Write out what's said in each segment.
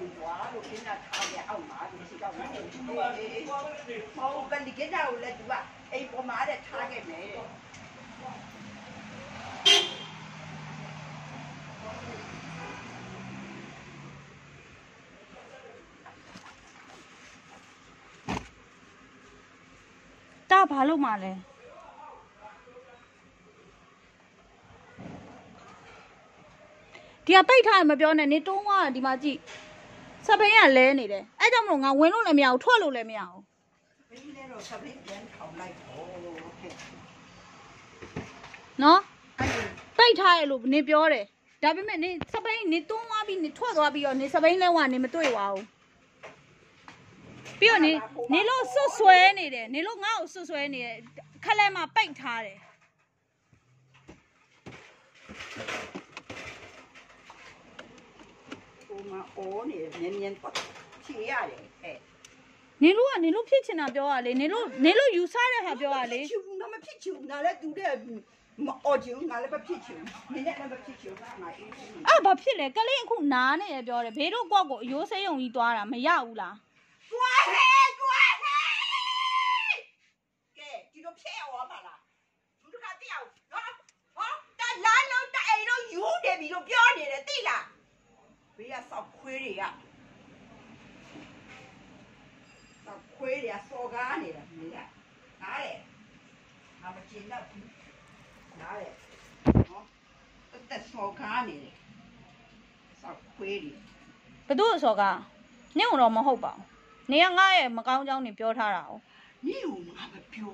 ယူသွားလို့ခင်းတာထားရအောင်ပါဒီစီတော့မဟုတ်ဘူးလေမဟုတ်ကန်ဒီကတာကိုလည်းသူကအိမ်ပေါ်မှာတဲ့ထားခဲ့မယ်တဲ့တာဘာလို့မှလဲဒီကပိတ်ထားရင်မပြောနဲ့နေတုံးသွားတာဒီမှာကြည့် စပိန်ကလဲနေတယ်အဲ့ကြောင့်မလို့ငါဝင်လို့လည်းမရဘူးထွက်လို့လည်းမရဘူးဘယ်လဲတော့စပင်းပြန်ထောင်လိုက်တော့ဟဲ့နော်အဲ့ဒီပိတ်ထားရလို့နေပြောတယ်ဒါပေမဲ့နေစပိန်နေတွန်းသွားပြီးနေထွက်သွားပြီးတော့နေစပိန်လဲကနေမတွေ့ပါဘူးပြီးတော့နေနေလို့ဆွတ်ဆွဲနေတယ်နေလို့ငါ့ကိုဆွတ်ဆွဲနေတယ်ခက်လဲမှာပိတ်ထားတယ် ဟိုမှာအော်နေမြင်းမြင်းပတ်ချီရတယ်ဟဲ့နေလို့ကနေလို့ဖြစ်ချင်တာပြောရလေနေလို့နေလို့ယူဆတဲ့ဟာပြောရလေချူငါမဖြစ်ချူငါလည်းတူတဲ့မအော်ချူငါလည်းမဖြစ်ချူမင်းလည်းမဖြစ်ချူငါအေးချူအဲ့ဘာဖြစ်လဲကလေးအခုနားနေရပြောတယ်ဘေးတို့ကွက်ကိုအယိုးဆေးရုံကြီးသွားတာမရဘူးလားတွားဟဲ့တွားဟဲ့ကဲဒီတော့ဖျက်အောင်ပါလားသူတို့ကတယောက်နော်ဟောတလာလုံးတအိမ်တော့ယူနေပြီလို့ပြောနေတယ်သိလား ဘေးကစောက်ခွေးတွေကစောက်ခွေးတွေကစော်ကားနေတာမင်းကနားလေငါမကျေနပ်ဘူးနားလေနော်တက်စော်ကားနေတယ်စောက်ခွေးတွေဘသူ့အစော်ကားနင့်တော့မဟုတ်ပါဘူးနေကငါရဲ့မကောင်းကြောင်းနေပြောထားတာ哦นี่หนูมาไม่ပြော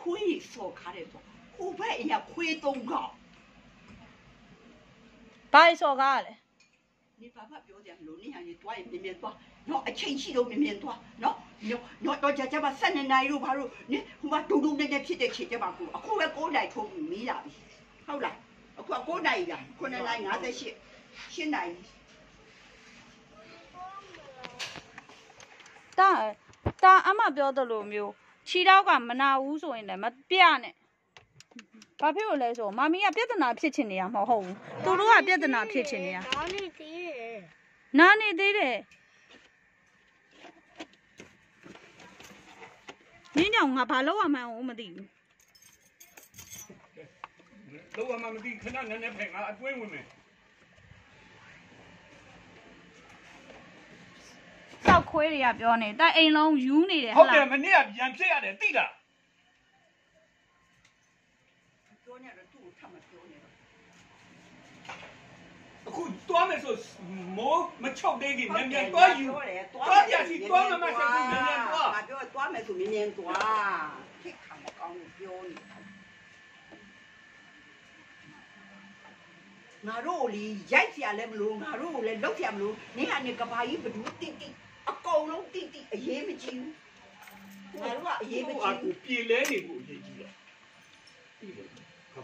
คุยสอคาได้ตัวโหเว้ยไอ้คุยตรงกောက်ဘာ ਈ စော်ကားလဲ 你爸爸标点路，你看你多也面面多，喏，亲戚都面面多，喏，喏，喏，到家家把三年来路爬路，你我把嘟嘟那那屁的钱家把股，啊，后来过来从没啦，好啦，啊，过过来呀，过来来俺这些，现在 တာတာအမပြောတယ်လို့မျိုးခြေတော့ကမနာဘူးဆိုရင်လည်းမပြနဲ့ဘာဖြစ်လို့လဲဆိုမမီးကပြဿနာဖြစ်ချင်နေတာမဟုတ်ဘူးသူတို့ကပြဿနာဖြစ်ချင်နေတာ ဒါနဲ့တည်းတယ် နာနေသေးတယ်နင်းကြောင့်ငါဘာလို့ရမှန်းကိုမသိဘူးတော့မှမသိခဏနည်းနည်းဖယ်ငါအတွင်းဝင်မယ်စောက်ခွေးတွေကပြောနေតែအိမ်လုံးယူနေတယ်ဟုဟတ်တ်တယ်လားမနေ့ကပြန်ဖြစ်ရတယ်သိလား ပြောနေတော့သူ့ထပ်မပြောနဲ့တော့ အခုတွား မယ်ဆိုမိုးမချုပ်သေးခင်မြန်မြန်တွားယူတွားပြစီတွားမမဆက်ဘူးမြန်မြန်တွား ငါပြောတွားမယ်ဆိုမြန်မြန်တွားထိခါမကောင်းလို့ပြောနေတာငါတို့လီရိုက်เสียလည်းမလို့ငါတို့ကိုလည်းလောက်เสียမလို့နင်းကနေကဘာကြီးဘဒူးတိတိအကုန်လုံးတိတိအရေးမကြီးဘူးငါတို့ကအရေးမ အခု ကြီး အခု ဘူး ပြေလဲနေဖို့အရေးကြီးတယ်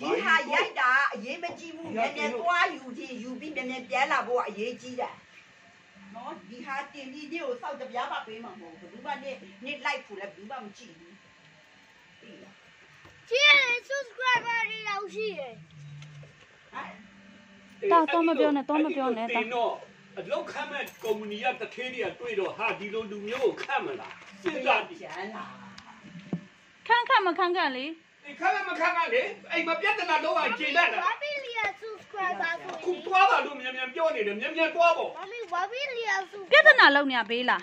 ဒီဟာရိုက်တာအရေးမကြီးဘူးမြန်မြန်တွားယူကြည့်ယူပြီးမြန်မြန်ပြန်လာဖို့ကအရေးကြီးတာနော်ဒီဟာတင်ပြီးဒီကိုစောက်တပြားပါပေးမှာမဟုတ်ဘူးဘယ်သူမှနေနေလိုက်ဖို့လည်းဘယ်သူမှမကြည့်ဘူးသိလားကြည့်ရ subscriber တွေရောက်ရှိတယ်ဟမ်တော့တော့မပြောနဲ့တော့မပြောနဲ့တင်တော့အလောက်ခမ်းမဲ့ကုမ္ပဏီကတထေးတွေကတွေ့တော့ဟာဒီလိုလူမျိုးကိုခတ်မလားစဉ်းစားကြည့်ကျန်လာခန်းခန့်မခန်းခန့်လေ ဒီခမ်းမခမ်းကလေအိမ်မပြတ်တနာတော့အကျေလက်လားဘာဘီလီယာ subscriber ဆိုခုရင်တွားပါလို့မြန်မြန်ပြောနေတယ်မြန်မြန်တွားပေါ့မမီဘာဘီလီယာပြဿနာလုံးနေဘေးလား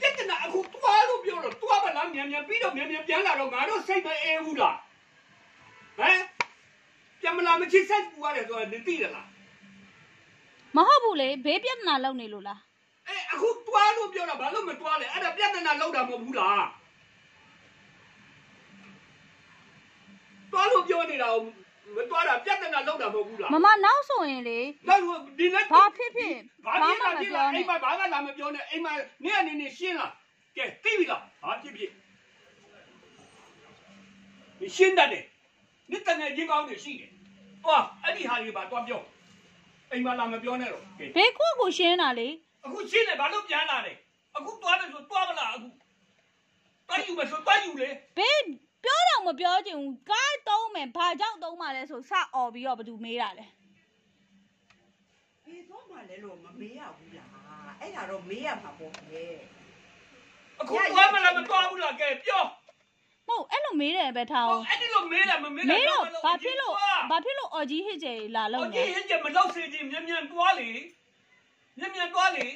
ပြတ်တနာအခုတွားလို့ပြောတော့တွားပါလားမြန်မြန်ပြီးတော့မြန်မြန်ပြန်လာတော့ငါတို့စိတ်မအေးဘူးလားဟမ်ပြန်မလာမချစ်ဆက်ပူရတယ်ဆိုတာသိတယ်လားမဟုတ်ဘူးလေဘေးပြဿနာလုံးနေလို့လားအဲအခုတွားလို့ပြောတာဘာလို့မတွားလဲအဲ့ဒါပြဿနာလောက်တာမဟုတ်ဘူးလား တွားလို့ပြောနေတာကိုမတွားတာပြဿနာလောက်တာမဟုတ်ဘူးလားမမနောက်ဆိုရင်လေနောက်ဒီလက်ဘာဖြစ်ဖြစ်ဘာဘာဖြစ်မှလာမဖြစ်ပြောလာနဲ့အိမ်မှာဘာကလာမပြောနဲ့အိမ်မှာနေအနေနဲ့ရှင်းလားကဲသိပြီလားဘာဖြစ်ဖြစ်你ရှင်းတတ်တယ်你တကယ်ကြီးကောင်းနေရှိတယ်ဟောအဲ့ဒီဟာကြီးပါတွားပြောအိမ်မှာလာမပြောနဲ့တော့ကဲဘေးကိုကိုရှင်းတာလေအခုရှင်းတယ်ဘာလို့ပြန်လာလဲအခုတွားတယ်ဆိုတွားမလားအခုတွားယူမယ်ဆိုတွားယူလေဘေး ပြောတော့မပြောချင်ဘူးကားသုံးမယ်ဘာကြောင့်သုံးမှလဲဆိုစអော်ပြီးတော့ဘယ်သူမေးတာလဲဖေးသွားမှလဲလို့မမေးရဘူးလားအဲ့ဒါတော့မေးရမှာပေါ့လေအခုသွားမလားမသွားဘူးလားကဲပြောမဟုတ်အဲ့လိုမေးတယ်ပဲထားဟိုအောင်အဲ့ဒီလိုမေးတယ်မမေးမေးတော့ဘာဖြစ်လို့ဘာဖြစ်လို့အော်ကြီးဟစ်ကျယ်လာလို့ဟိုလဲကြီးဟင်းချက်မလောက်စေချင်မြန်မြန်သွားလေမြန်မြန်သွားလေ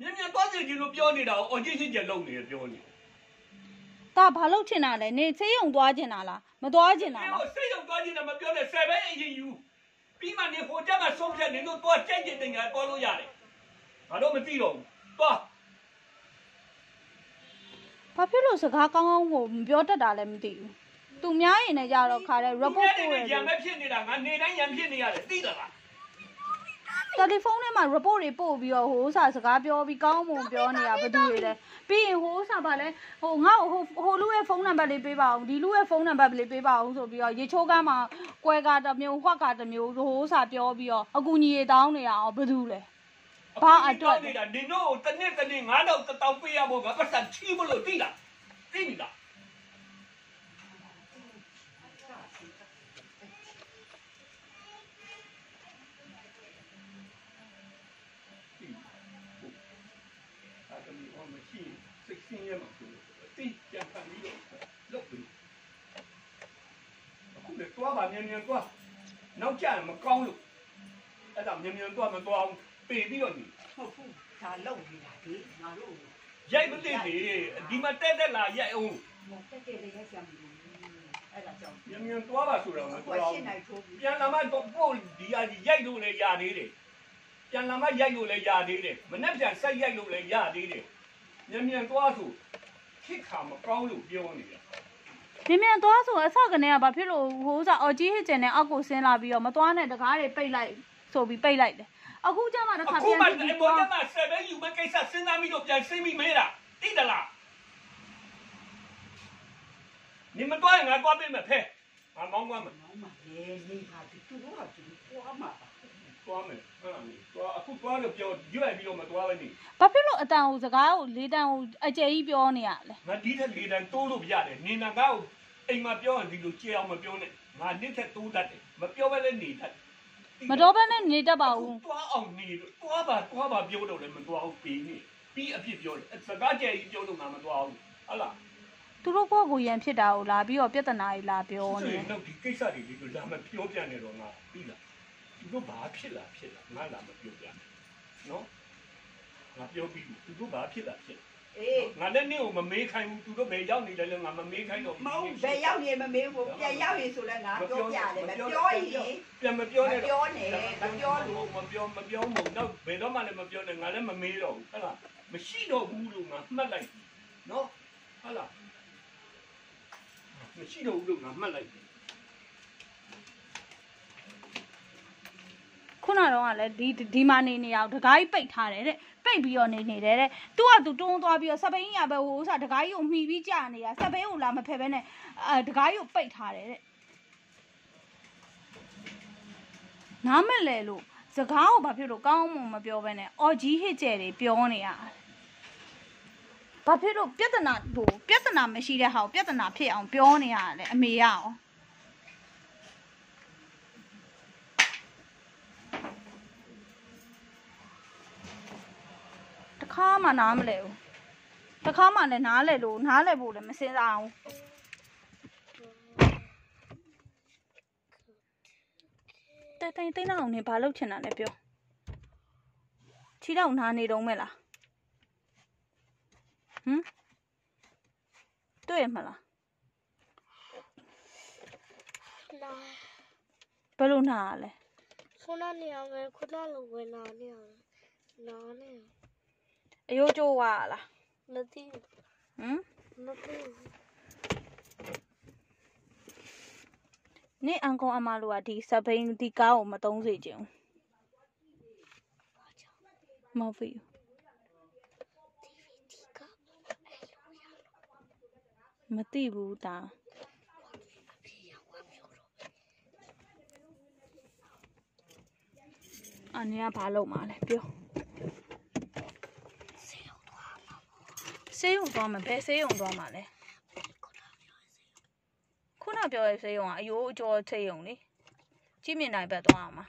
မြန်မြန်သွားစေချင်လို့ပြောနေတာအော်ကြီးဟင်းချက်လုံနေပြောနေ ဒါဘာလို့ချင်တာလဲနေဆေးရုံသွားချင်တာလားမသွားချင်တာဒီလားကိုစိတ်ရောက်သွားချင်တယ်မပြောနဲ့ဆယ်ပဲအရင်ယူပြီးမှနေဟိုတက်မှဆုံးဖြတ်နေလို့သွားကြိုက်တဲ့တင်ကသွားလို့ရတယ်ငါတော့မသိတော့ဘူးသွားဘာဖြစ်လို့စကားကောင်းကောင်းကိုမပြောတတ်တာလည်းမသိဘူးသူများရင်လည်းကြတော့ခါတဲ့ report ပို့ရရံတယ်ပဲဖြစ်နေတာငါနေတိုင်းရံဖြစ်နေရတယ်သိလား တယ်လီဖုန်းထဲမှာ report တွေပို့ပြီးတော့ဟိုဥစားစကားပြောပြီးကောင်းမွန်ပြောနေတာဘယ်သူတွေလဲပြီးရင်ဟိုဥစားပါလဲဟိုငါ့ဟိုဟိုလူရဲ့ဖုန်းနံပါတ်လေးပေးပါအောင်ဒီလူရဲ့ဖုန်းနံပါတ်လေးပေးပါအောင်ဆိုပြီးတော့ရေချိုးကမ်းမှာကွဲကားတစ်မျိုးဟွက်ကတစ်မျိုးဟိုဥစားပြောပြီးတော့အကူညီတွေတောင်းနေရအောင်ဘယ်သူလဲဘာအတွက်နေတာဒီတော့တနေ့တနေ့ငါတော့တတောင်ပေးရဖို့ငါပတ်စံချီးမလို့သိလားသိပြီလား အဲ့ဒါမျိုးမရှိစိတ်ဆင်းရဲမှာဆိုတိကျန်ခံပြီးတော့လုပ်ပြီး အခုလေတွားပါမြန်မြန်တွားနောက်ကျရင်မကောင်းလို့အဲ့ဒါမြန်မြန်တွားမတွားအောင်ပေပြီးတော့နေဟုတ်ဘူးဒါလုံနေတာဒီငါတို့ရိုက်မသိသေးဒီမှာတက်တက်လာရိုက်အောင်မတက်တဲ့လေးရကြမှာအဲ့ဒါကြောင့်မြန်မြန်တွားပါဆိုတော့မအခုတွားအောင်ရှင်းနိုင်ထိုးပြီပြန်လာမှတော့ပို့ဒီဟာကြီးရိုက်လို့လည်းရသေးတယ်ပြန်လာမှရိုက်လို့လည်းရသေးတယ်မနေ့ပြန်ဆက်ရိုက်လို့လည်းရသေးတယ်မြန်မြန်တွားဆိုခစ်ခါမကောင်းလို့ပြောနေတာ မြင်မြန်သွားဆိုအဆောက်ကနေကဘာဖြစ်လို့ဟိုဥစားအော်ကြီးဟစ်ကျင်နဲ့အောက်ကိုဆင်းလာပြီးတော့မသွားနဲ့တကားတွေပိတ်လိုက်ဆိုပြီးပိတ်လိုက်တယ်အခုကျမှတစ်ခါ အခု ပြန် မှ ပြီး အဲ့ ပြီး ဘော သွား ကမှဆက်ပဲယူမကိစ္စစဉ်းစားပြီးတော့ပြန်ဆင်းပြီးမဲတာတိတယ်လား你们多人来挂边么配？啊，忙关门， မောင်မလေးနေပါဒီသူတို့ကသူပွားမှာပါ 多门，嗯，多，အခု多了表，越来越么多了你。 ဘာဖြစ်လို့အတန်ကိုစကားကိုလေးတန်ကိုအကျယ်ကြီးပြောနေရလဲ ငါဒီထက်လေတန်းတိုးလို့ပြရတယ်။နေနာကောက် အိမ်မှာပြောရင်ဒီလိုကြဲအောင်မပြောနဲ့။ငါနှစ်ထက်တိုးတတ်တယ်။မပြောဘဲလည်းနေတတ်တယ်။မတော်ဘဲနဲ့နေတတ်ပါဘူးတွားအောင်နေလို့တွားပါတွားပါပြောတော့လည်းမတွားဘူးပြီးနေ။ပြီးအဖြစ်ပြောတယ်။စကားကြဲကြီးပြောလို့ငါမတွားဘူး။ဟုတ်လားသူတို့ကိုယ့်ကိုယ်ရန်ဖြစ်တာကိုလာပြီးတော့ပြဿနာကြီးလာပြော။နေဆိုရင်တော့ဒီကိစ္စတွေဒီလိုလာမပြောပြနေတော့ငါပြီးလား။သူတို့ဘာဖြစ်လာဖြစ်လာငါလာမပြောပြနဲ့။နော်။ငါပြောပြီးသူတို့ဘာဖြစ်လာဖြစ်လာ အေးငါလည်းနင့်ကိုမမေးခိုင်းဘူးသူတို့ဘယ်ရောက်နေလဲလဲငါမမေးခိုင်းတော့ဘူးမောင်ဘယ်ရောက်နေမမေးဘူးပြန်ရောက်ရင်ဆိုလဲငါပြောပြတယ်မပြောရင်ပြန်မပြောမနဲ့ပြောနဲ့မပြောလို့မပြောမပြောမဟုတ်တော့ဘယ်တော့မှလည်းမပြောနဲ့ငါလည်းမမေးတော့ဘူးဟုတ်လားမရှိတော့ဘူးလို့ငါမှတ်လိုက်ပြီနော်ဟုတ်လားမရှိတော့ဘူးလို့ငါမှတ်လိုက်ပြီခုနတော့ကလည်းဒီဒီမှာနေနေအောင်တကားကြီးပိတ်ထားတယ်တဲ့ ပိတ်ပြီးတော့နေနေတယ်တဲ့သူကသူတွန်းသွားပြီးတော့စပိန်ရပဲဟိုဥစားတကားကြီးကိုမှီပြီးကြာနေတာစပိန်ကိုလာမဖယ်ဘဲနဲ့အဲတကားကြီးကိုပိတ်ထားတယ်တဲ့နားမလဲလို့စကားကိုဘာဖြစ်လို့ကောင်းမှမပြောဘဲနဲ့အော်ကြီးဟစ်ကျဲတွေပြောနေရတယ်ဘာဖြစ်လို့ပြဿနာဟိုပြဿနာမရှိတဲ့ဟာကိုပြဿနာဖြစ်အောင်ပြောနေရတယ်အမေရအောင် တ ခါမှနားမလဲဘူးတခါမှလည်းနားလဲလို့နားလဲဖို့လည်းမစင်စားဘူးတိုင်တိုင်တိတ်နောက်နေဘာလုပ်ချင်တာလဲပြောချီတော့နားနေတော့မဲ့လားဟမ်တွေ့ရမလားနာဘယ်လိုနားရလဲခုနနေအောင်ပဲခုနလိုပဲနာနေအောင်နာနေ အယိုးကျိုးဝါလားမသိဟမ်မသိနေအန်ကောင်အမလိုကဒီစပိန်ဒီကားကိုမသုံးစေချင်ဘူးမဟုတ်ဘူးဒီကမသိဘူးဒါအနေကဘာလုပ်မှာလဲပြော ဆေးရုံသွားမှာဘယ်ဆေးရုံသွားမှာလဲခုနပြောရဲ့ဆေးရုံကအယိုးအကျော်ဆေးရုံလေကြီးမြင့်နိုင်ဘက်သွားအောင်မှာ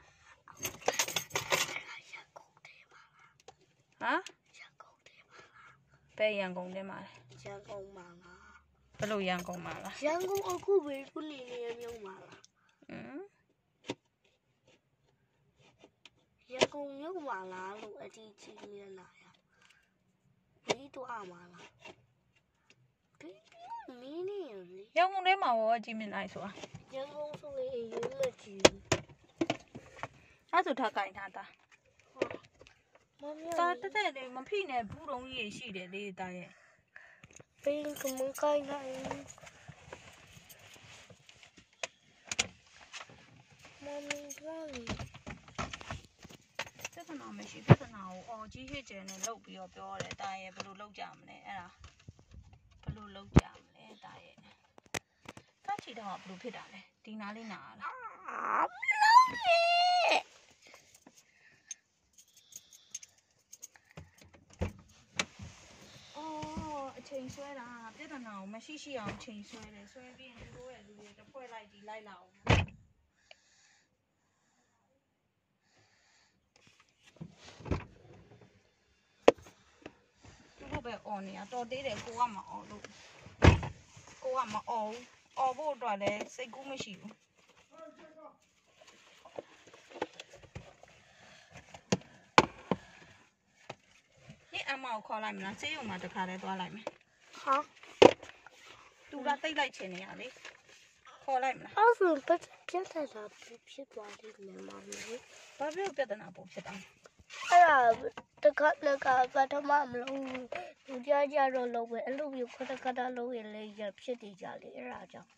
ဟမ်ဘယ်ရန်ကုန်ထဲမှာလဲရန်ကုန်မှာလားဘယ်လိုရန်ကုန်မှာလားရန်ကုန်အခုပဲခုနေနေမြို့မှာလားဟမ်ရန်ကုန်မြို့မှာလားလို့အတီးကြီးနေလား ရဒီတော့အမှာလားဒီမင်းနေရလေရန်ကုန်ထဲမှာရောကြည့်မြင်နိုင်ဆိုတာရန်ကုန်ဆိုရင်အရင်မကြည့်အဲ့ဆိုထားကြိုင်ထားတာမမတာရတက်တက်လေးမဖိနဲ့ဘူးတုံးကြီးရှိတယ်လေးတာရဲ့ပင်းကမကိုင်းနိုင်မမီကလည်းပြ ဿနာမရှိပြဿနာကိုအော်ကြီးဟစ်ကျယ်နဲ့လုတ်ပြီးတော့ပြောတယ်တာရဲ့ဘယ်လိုလုတ်ကြမလဲအဲ့ဒါဘယ်လိုလုတ်ကြမလဲတာရဲ့ကချီတော့ကဘယ်လိုဖြစ်တာလဲဒီနားလေးနာလားအာမလို့ရေအော်အချိန်ဆွဲတာပြဿနာကိုမရှိရှိအောင်အချိန်ဆွဲတယ်ဆွဲပြီးရင်တို့ရဲ့လူတွေတစ်ဖွဲ့လိုက်ဒီလိုက်လာအောင်သူတို့ပဲ អော်နေတာတော်သေးတယ်ကိုကမအော်လို့ကိုကမအော်ဘူးအော်ဖို့အတွက်လည်းစိတ်ကူးမရှိဘူးนี่အမကိုခေါ်လိုက်မလားဆေးရုံမှာတခါလဲသွားလိုက်မယ်ဟာသူကတိတ်လိုက်ချင်နေရလေခေါ်လိုက်မလားအော်ဆိုပတ်ပြတ်လိုက်တာဖြစ်သွားလိမ့်မယ်မမဘာဖြစ်ပြဿနာပေါ်ဖြစ်တာအဲ့ဒါ တခါလကပထမမလို့လူကြကြတော့လို့ပဲအဲ့လိုမျိုးခက်ခက်တာလို့ရလေရဖြစ်နေကြလေအဲ့ဒါကြောင့်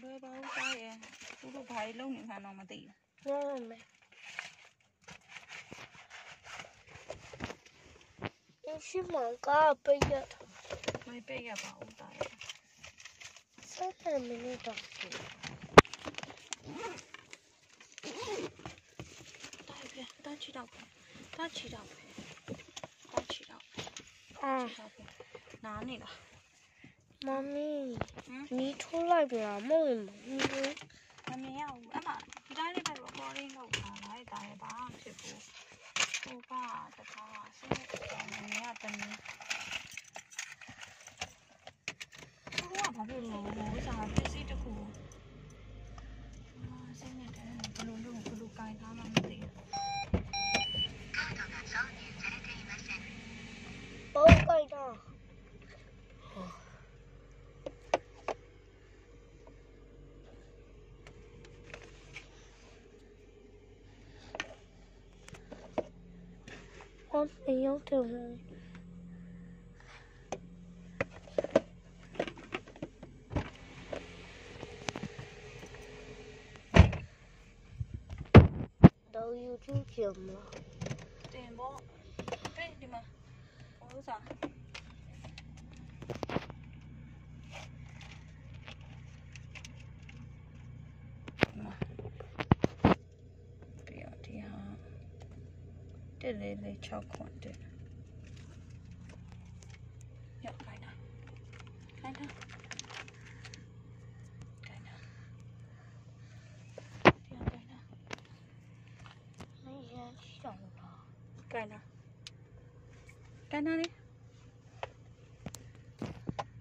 လွယ်ပါဦးသားရဲ့သူတို့ဘာတွေလုပ်နေမှန်းတော့မသိဘူးဟုတ်မယ်အရှိမကပိတ်ရမပိတ်ရပါဘူးသားရဲ့7 minutes တော့ရှိတား ပြတားချီတော့တားချီတော့တားချီတော့အာချီတော့နားနေလားမမီဟမ်နီးထိုးလိုက်ပြလားမဟုတ်ဘူးမမြင်ရဘူးအမဒီတိုင်းလေးပဲ recording လုပ်တာလားတားရဲ့ဘာမှမဖြစ်ဘူး 到 YouTube 了，电波，对的吗？好啥？ တက်လေးလေး6ခွ